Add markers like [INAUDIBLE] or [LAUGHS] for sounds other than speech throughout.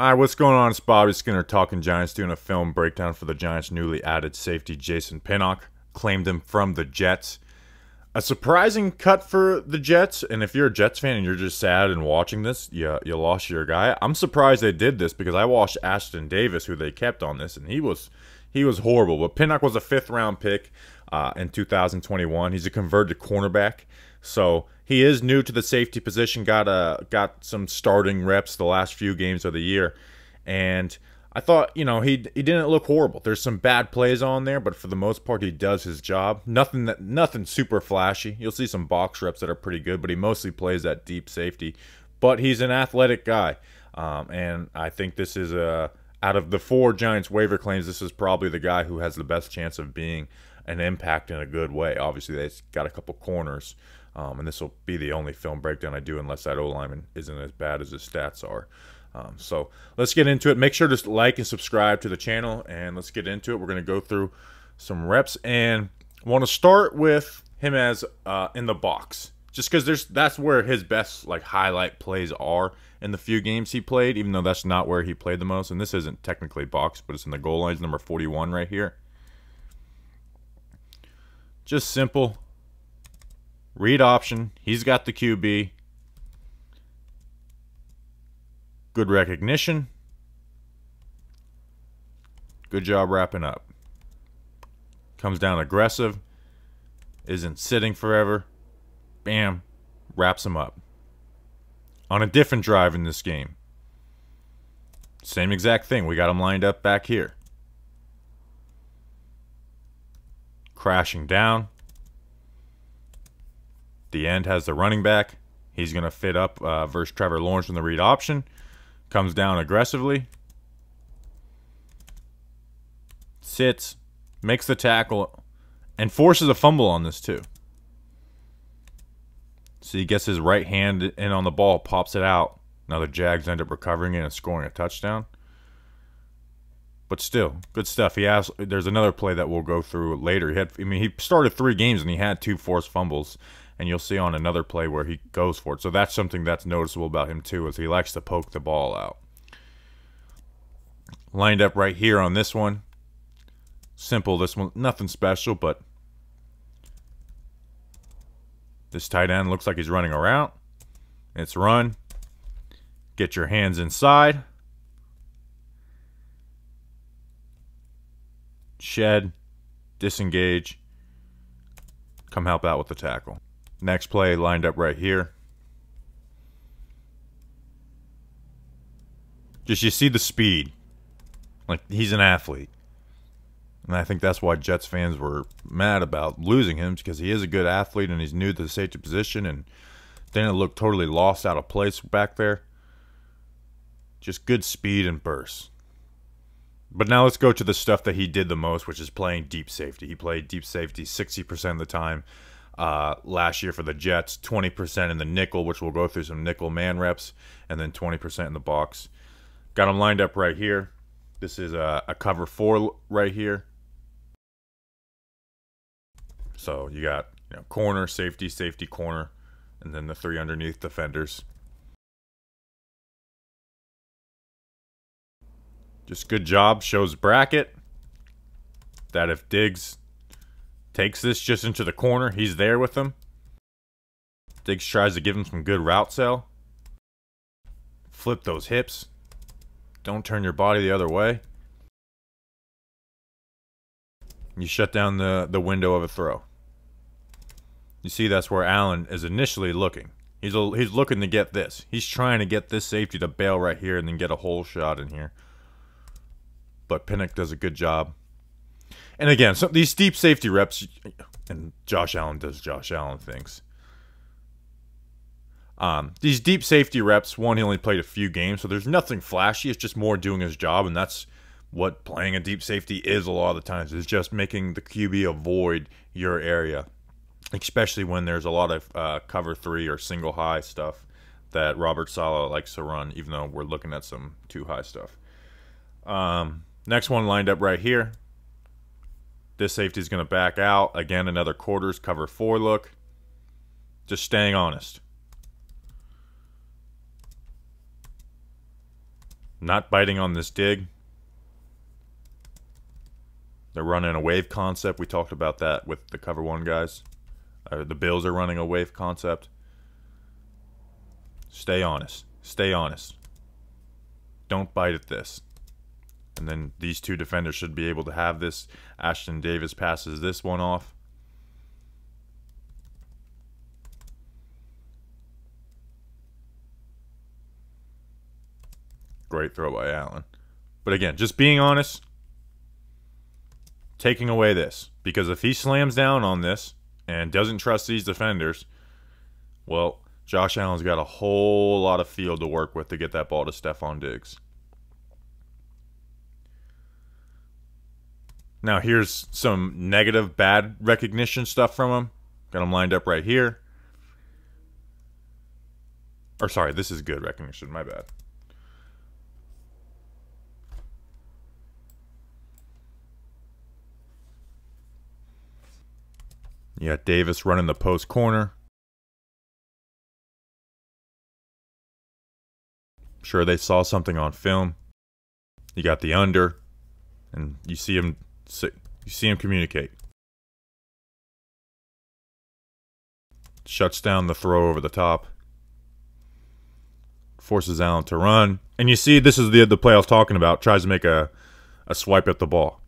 All right, what's going on? It's Bobby Skinner talking Giants, doing a film breakdown for the Giants' newly added safety Jason Pinnock. Claimed him from the Jets. A surprising cut for the Jets, and if you're a Jets fan and you're just sad and watching this, you, you lost your guy. I'm surprised they did this because I watched Ashtyn Davis, who they kept on this, and he was he was horrible. But Pinnock was a fifth round pick uh, in 2021. He's a converted cornerback, so he is new to the safety position. Got a got some starting reps the last few games of the year, and I thought you know he he didn't look horrible. There's some bad plays on there, but for the most part he does his job. Nothing that nothing super flashy. You'll see some box reps that are pretty good, but he mostly plays that deep safety. But he's an athletic guy, um, and I think this is a out of the four Giants waiver claims, this is probably the guy who has the best chance of being an impact in a good way. Obviously, they've got a couple corners um, and this will be the only film breakdown I do unless that O lineman isn't as bad as his stats are. Um, so let's get into it. Make sure to like and subscribe to the channel, and let's get into it. We're going to go through some reps, and want to start with him as uh, in the box, just because there's that's where his best like highlight plays are in the few games he played. Even though that's not where he played the most, and this isn't technically box, but it's in the goal lines, number 41 right here. Just simple Read option. He's got the QB. Good recognition. Good job wrapping up. Comes down aggressive. Isn't sitting forever. Bam. Wraps him up. On a different drive in this game. Same exact thing. We got him lined up back here. Crashing down. The end has the running back. He's going to fit up uh, versus Trevor Lawrence in the read option. Comes down aggressively. Sits. Makes the tackle. And forces a fumble on this too. So he gets his right hand in on the ball, pops it out. Now the Jags end up recovering it and scoring a touchdown. But still, good stuff. He has. There's another play that we'll go through later. He had. I mean, he started three games and he had two forced fumbles and you'll see on another play where he goes for it. So that's something that's noticeable about him too, is he likes to poke the ball out. Lined up right here on this one. Simple, this one, nothing special, but this tight end looks like he's running around. It's run. Get your hands inside. Shed. Disengage. Come help out with the tackle. Next play lined up right here. Just you see the speed. Like he's an athlete. And I think that's why Jets fans were mad about losing him because he is a good athlete and he's new to the safety position and didn't look totally lost out of place back there. Just good speed and burst. But now let's go to the stuff that he did the most, which is playing deep safety. He played deep safety 60% of the time uh, last year for the Jets, 20% in the nickel, which we'll go through some nickel man reps, and then 20% in the box. Got them lined up right here. This is a, a cover four right here. So you got you know, corner, safety, safety, corner, and then the three underneath defenders. Just good job. Shows bracket. That if Diggs Takes this just into the corner. He's there with him. Diggs tries to give him some good route sell. Flip those hips. Don't turn your body the other way. You shut down the, the window of a throw. You see that's where Allen is initially looking. He's a, he's looking to get this. He's trying to get this safety to bail right here and then get a whole shot in here. But Pinnock does a good job. And again, so these deep safety reps, and Josh Allen does Josh Allen things. Um, these deep safety reps, one, he only played a few games, so there's nothing flashy. It's just more doing his job, and that's what playing a deep safety is a lot of the times. Is just making the QB avoid your area, especially when there's a lot of uh, cover three or single high stuff that Robert Saleh likes to run, even though we're looking at some two high stuff. Um, next one lined up right here. This safety is going to back out. Again, another quarters cover four look. Just staying honest. Not biting on this dig. They're running a wave concept. We talked about that with the cover one guys. Uh, the Bills are running a wave concept. Stay honest. Stay honest. Don't bite at this. And then these two defenders should be able to have this. Ashtyn Davis passes this one off. Great throw by Allen. But again, just being honest, taking away this. Because if he slams down on this and doesn't trust these defenders, well, Josh Allen's got a whole lot of field to work with to get that ball to Stefon Diggs. Now, here's some negative, bad recognition stuff from him. Got him lined up right here. Or, sorry, this is good recognition. My bad. You got Davis running the post corner. Sure, they saw something on film. You got the under, and you see him. You see him communicate. Shuts down the throw over the top. Forces Allen to run, and you see this is the the play I was talking about. Tries to make a a swipe at the ball.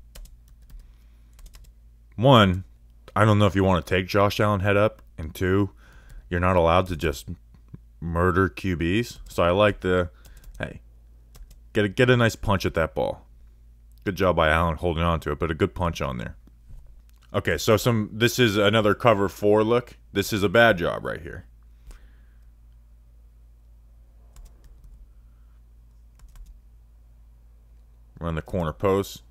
One, I don't know if you want to take Josh Allen head up, and two, you're not allowed to just murder QBs. So I like the hey, get a, get a nice punch at that ball. Good job by Allen holding on to it, but a good punch on there. Okay, so some this is another cover four look. This is a bad job right here. Run the corner post.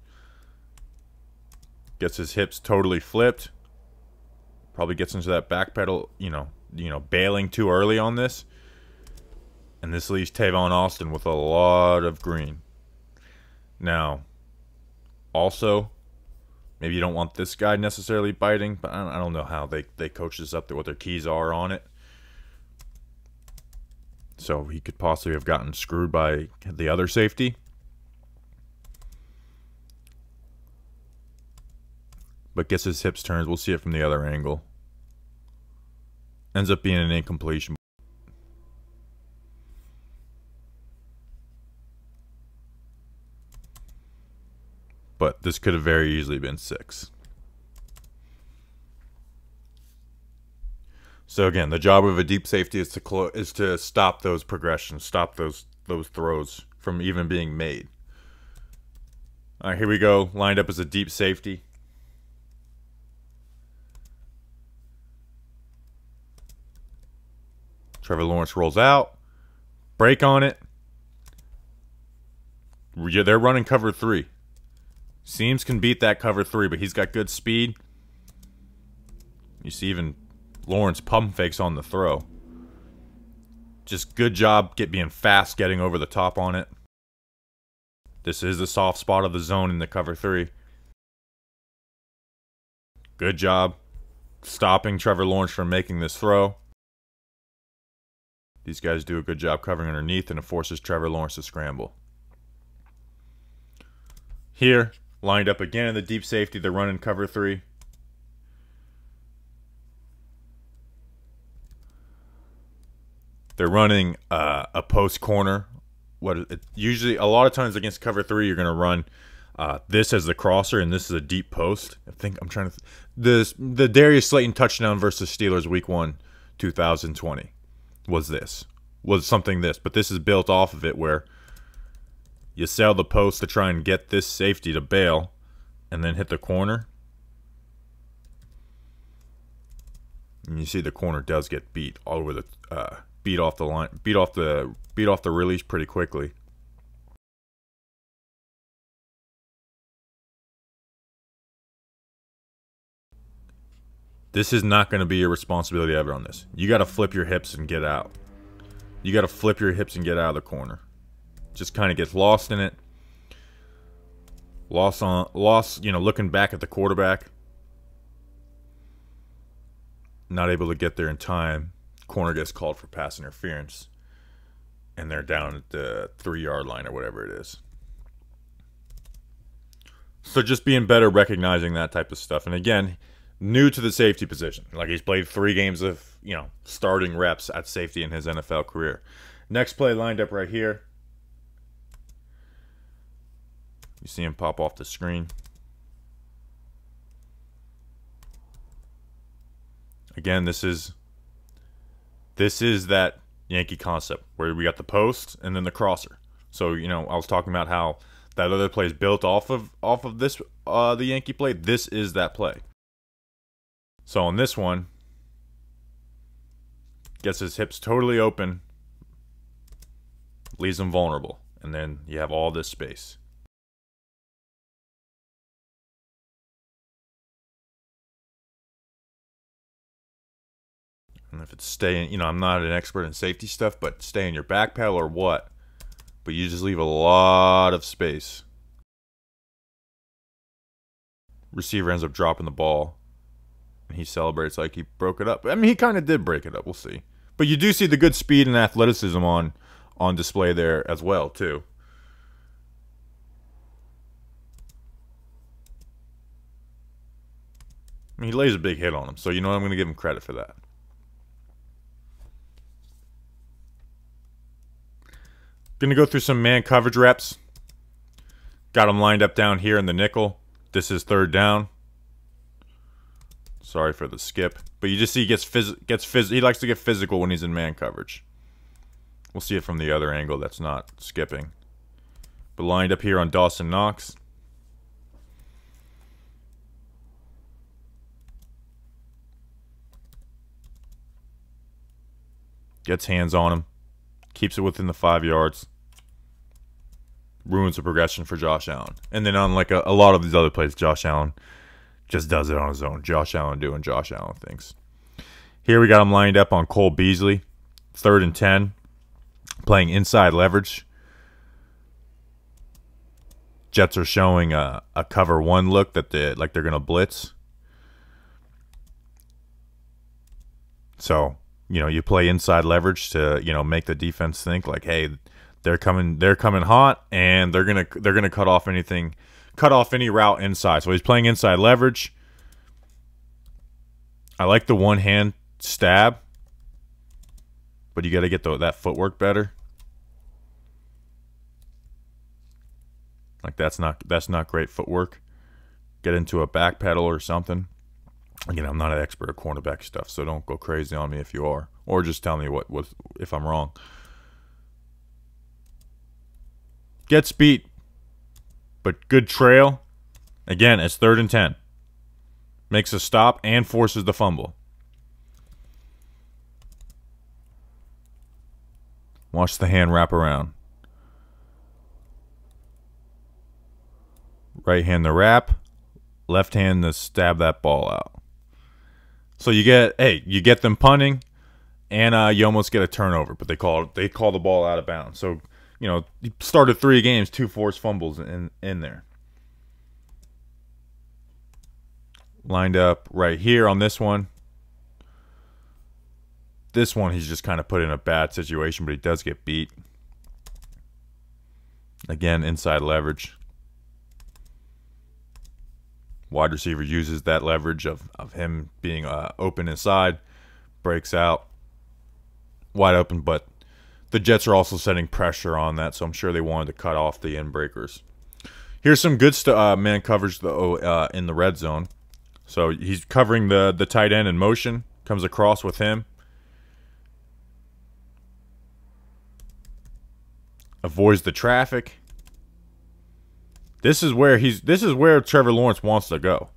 Gets his hips totally flipped. Probably gets into that back pedal, you know, you know, bailing too early on this. And this leaves Tavon Austin with a lot of green. Now, also, maybe you don't want this guy necessarily biting, but I don't know how they, they coach this up, there, what their keys are on it. So he could possibly have gotten screwed by the other safety. but gets his hips turned. We'll see it from the other angle. Ends up being an incompletion. But this could have very easily been six. So again, the job of a deep safety is to is to stop those progressions, stop those those throws from even being made. All right, here we go. Lined up as a deep safety. Trevor Lawrence rolls out, break on it. They're running cover three. Seams can beat that cover three, but he's got good speed. You see even Lawrence pump fakes on the throw. Just good job get being fast, getting over the top on it. This is the soft spot of the zone in the cover three. Good job stopping Trevor Lawrence from making this throw. These guys do a good job covering underneath, and it forces Trevor Lawrence to scramble. Here, lined up again in the deep safety, they're running cover three. They're running uh, a post corner. What it, usually a lot of times against cover three, you're going to run uh, this as the crosser, and this is a deep post. I think I'm trying to th- the the Darius Slayton touchdown versus Steelers Week One, 2020 was this was something this, but this is built off of it where you sail the post to try and get this safety to bail and then hit the corner. And you see the corner does get beat all over the uh, beat off the line, beat off the beat off the release pretty quickly. This is not going to be your responsibility ever on this. You got to flip your hips and get out. You got to flip your hips and get out of the corner. Just kind of gets lost in it. Lost on lost, you know, looking back at the quarterback. Not able to get there in time. Corner gets called for pass interference. and they're down at the three yard line or whatever it is. So just being better recognizing that type of stuff. And again, new to the safety position. Like he's played three games of, you know, starting reps at safety in his NFL career. Next play lined up right here. You see him pop off the screen. Again, this is this is that Yankee concept where we got the post and then the crosser. So, you know, I was talking about how that other play is built off of off of this uh the Yankee play. This is that play. So on this one, gets his hips totally open, leaves him vulnerable, and then you have all this space. And if it's staying, you know, I'm not an expert in safety stuff, but stay in your back pedal or what, but you just leave a lot of space. Receiver ends up dropping the ball, and he celebrates like he broke it up. I mean, he kind of did break it up. We'll see, but you do see the good speed and athleticism on on display there as well too. He lays a big hit on him, so you know I'm going to give him credit for that. To go through some man coverage reps. Got him lined up down here in the nickel. This is third down. Sorry for the skip, but you just see he gets phys- gets phys- he likes to get physical when he's in man coverage. We'll see it from the other angle that's not skipping. But lined up here on Dawson Knox. Gets hands on him. Keeps it within the five yards ruins the progression for Josh Allen. And then on like a, a, lot of these other plays, Josh Allen just does it on his own. Josh Allen doing Josh Allen things. Here we got him lined up on Cole Beasley, third and ten, playing inside leverage. Jets are showing a, a cover one look that they like they're gonna blitz. So you know you play inside leverage to you know make the defense think like, hey, they're coming. They're coming hot, and they're gonna they're gonna cut off anything, cut off any route inside. So he's playing inside leverage. I like the one hand stab, but you got to get the, that footwork better. Like that's not that's not great footwork. Get into a back pedal or something. Again, I'm not an expert at cornerback stuff, so don't go crazy on me if you are, or just tell me what, what if I'm wrong. Gets beat, but good trail. Again, it's third and 10. Makes a stop and forces the fumble. Watch the hand wrap around. Right hand the wrap, left hand to stab that ball out. So you get hey, you get them punting, and uh, you almost get a turnover, but they call they call the ball out of bounds. So you know, he started three games, two forced fumbles in in there. Lined up right here on this one. This one he's just kind of put in a bad situation, but he does get beat. Again, inside leverage. Wide receiver uses that leverage of, of him being uh, open inside, breaks out, wide open, but the Jets are also setting pressure on that, so I'm sure they wanted to cut off the end breakers. Here's some good uh, man coverage though uh, in the red zone. So he's covering the the tight end in motion, comes across with him, avoids the traffic. This is where he's. This is where Trevor Lawrence wants to go.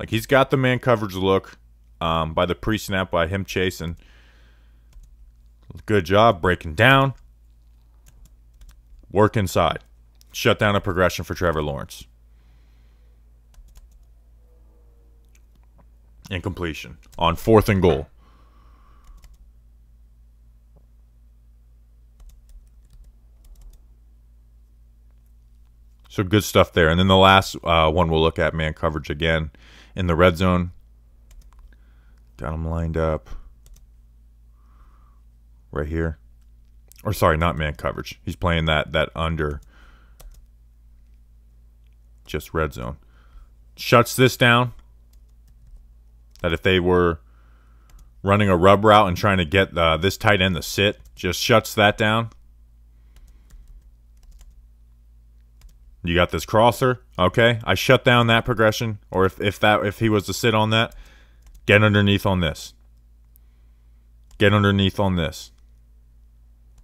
Like he's got the man coverage look um, by the pre snap by him chasing. Good job breaking down. Work inside. Shut down a progression for Trevor Lawrence. Incompletion on fourth and goal. So good stuff there. And then the last uh, one we'll look at man coverage again in the red zone. Got them lined up right here or sorry, not man coverage. He's playing that that under just red zone. Shuts this down. That if they were running a rub route and trying to get uh, this tight end to sit, just shuts that down. You got this crosser, okay? I shut down that progression, or if, if that if he was to sit on that, get underneath on this. Get underneath on this.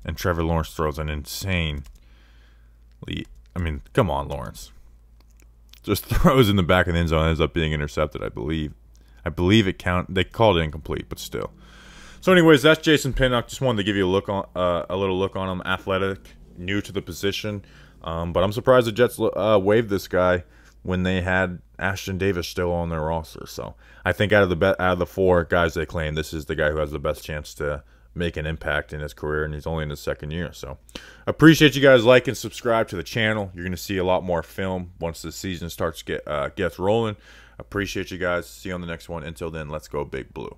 And Trevor Lawrence throws an insane I mean, come on, Lawrence. Just [LAUGHS] throws in the back of the end zone ends up being intercepted, I believe. I believe it count they called it incomplete, but still. So anyways, that's Jason Pinnock. Just wanted to give you a look on uh, a little look on him. Athletic, new to the position. Um, but I'm surprised the Jets uh, waived this guy when they had Ashtyn Davis still on their roster. So I think out of the be- out of the four guys they claim, this is the guy who has the best chance to make an impact in his career, and he's only in his second year. So appreciate you guys like and subscribe to the channel. You're going to see a lot more film once the season starts get uh, gets rolling. Appreciate you guys. See you on the next one. Until then, let's go Big Blue.